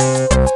Música